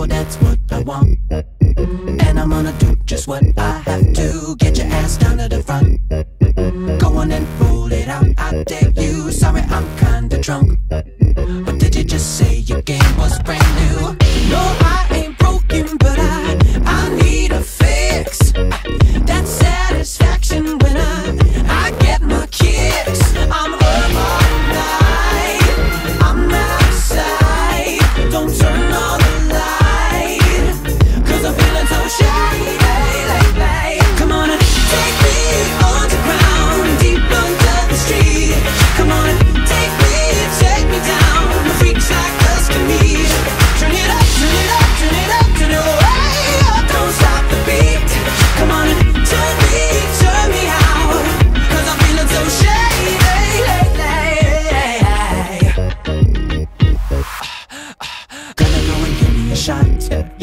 Well, that's what I want. And I'm gonna do just what I have to. Get your ass down to the front. Go on and roll it out, I dare you. Sorry, I'm kinda drunk. But did you just say shanty.